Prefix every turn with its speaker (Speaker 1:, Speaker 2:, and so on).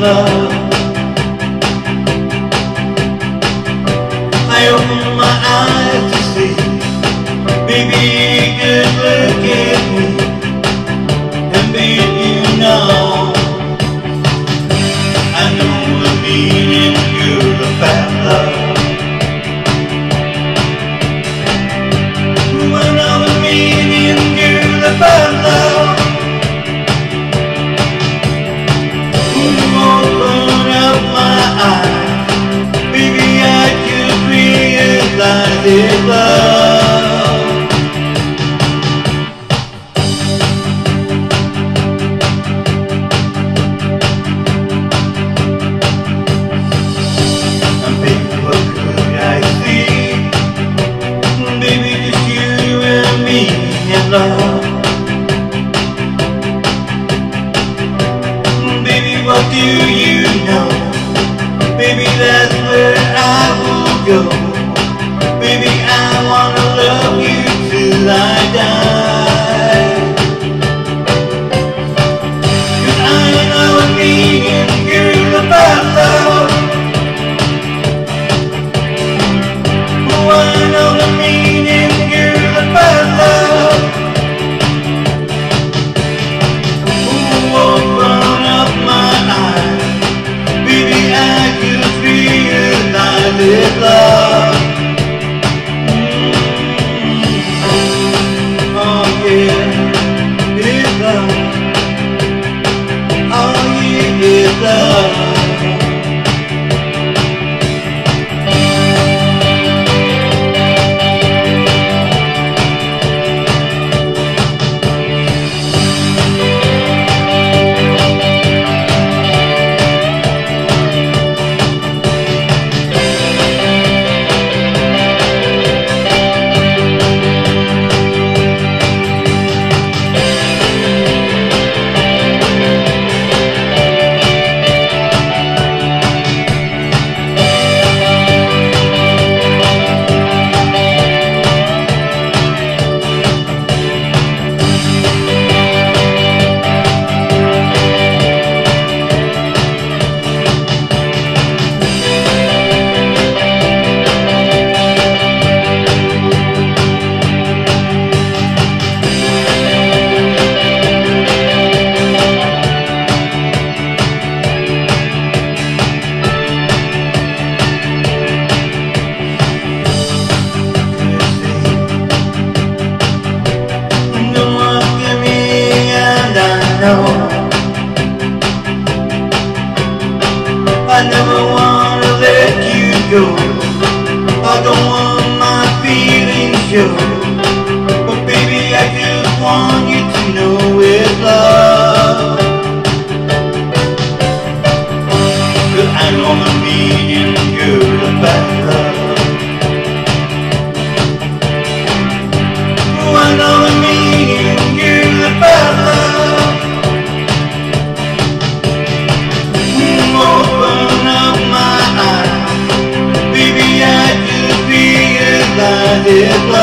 Speaker 1: love. in love. I see? Baby, just you and me in love. Baby, what do you know? Baby, that's where I will go. with love. I don't want my feelings show. blinded